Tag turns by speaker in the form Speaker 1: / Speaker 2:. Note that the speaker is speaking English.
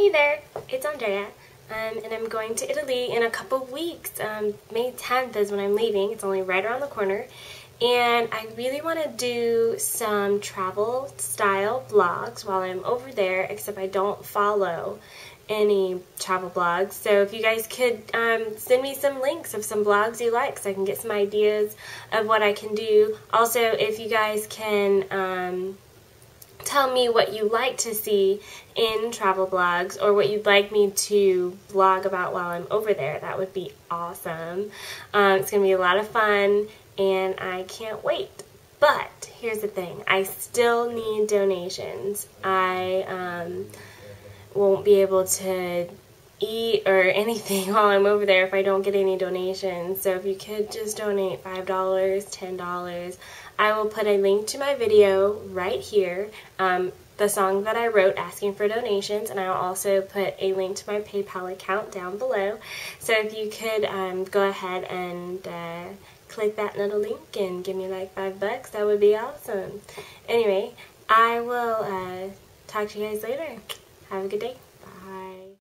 Speaker 1: Hey there, it's Andrea, um, and I'm going to Italy in a couple weeks. Um, May 10th is when I'm leaving. It's only right around the corner. And I really want to do some travel style vlogs while I'm over there, except I don't follow any travel blogs. So if you guys could um, send me some links of some blogs you like so I can get some ideas of what I can do. Also, if you guys can... Tell me what you like to see in travel blogs or what you'd like me to blog about while I'm over there. That would be awesome. Um, it's going to be a lot of fun and I can't wait. But here's the thing. I still need donations. I um, won't be able to eat or anything while I'm over there if I don't get any donations. So if you could just donate $5, $10, I will put a link to my video right here. Um, the song that I wrote asking for donations and I'll also put a link to my PayPal account down below. So if you could um, go ahead and uh, click that little link and give me like five bucks, that would be awesome. Anyway, I will uh, talk to you guys later. Have a good day.